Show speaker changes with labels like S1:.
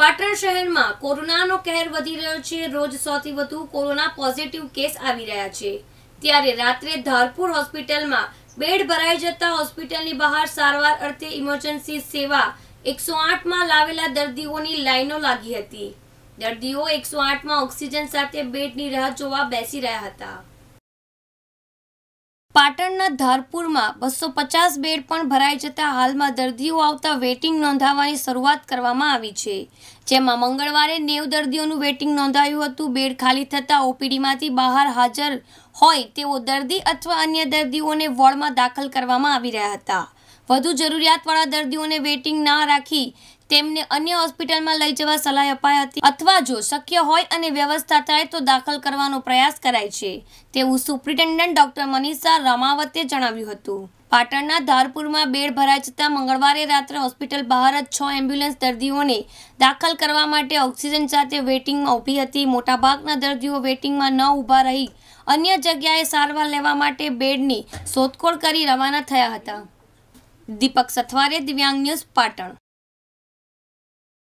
S1: પાટણ શહેરમાં કોરોનાનો કહેર વધી રહ્યો છે. રોજ સૌથી વધુ કોરોના પોઝિટિવ કેસ આવી રહ્યા છે. ત્યારે રાત્રે ધારપુર હોસ્પિટલમાં બેડ ભરાઈ જતા હોસ્પિટલની બહાર સારવાર અર્થે ઇમરજન્સી સેવા એકસો આઠમાં લાવેલા દર્દીઓની લાઈનો લાગી હતી. દર્દીઓ એકસો આઠમાં ઓક્સિજન સાથે બેડની રાહ જોવા બેસી રહ્યા હતા. પાટણના ધારપુરમાં બસો પચાસ બેડ પણ ભરાઈ જતા હાલમાં દર્દીઓ આવતા વેટિંગ નોંધાવવાની શરૂઆત કરવામાં આવી છે. જેમાં મંગળવારે નેવ દર્દીઓનું વેટિંગ નોંધાયું હતું. બેડ ખાલી થતાં ઓપીડીમાંથી બહાર હાજર હોય તેવો દર્દી અથવા અન્ય દર્દીઓને વોર્ડમાં દાખલ કરવામાં આવી રહ્યા હતા. વધુ જરૂરિયાતવાળા દર્દીઓને વેટિંગ ના રાખી તેમને અન્ય હોસ્પિટલમાં લઈ જવા સલાહ અપાઈ હતી. અથવા જો શક્ય હોય અને વ્યવસ્થા થાય તો દાખલ કરવાનો પ્રયાસ કરાય છે. તેવું સુપ્રિન્ટેન્ડન્ટ ડોક્ટર મનીષા રમાવતે જણાવ્યું હતું. પાટણના ધારપુરમાં બેડ ભરાઈ જતાં મંગળવારે રાત્રે હોસ્પિટલ બહાર જ છ એમ્બ્યુલન્સ દર્દીઓને દાખલ કરવા માટે ઓક્સિજન સાથે વેટિંગમાં ઊભી હતી. મોટાભાગના દર્દીઓ વેટિંગમાં ન ઊભા રહી, અન્ય જગ્યાએ સારવાર લેવા માટે બેડની શોધખોળ કરી રવાના થયા હતા. દીપક સથવારે દિવ્યાંગ ન્યૂઝ પાટણ.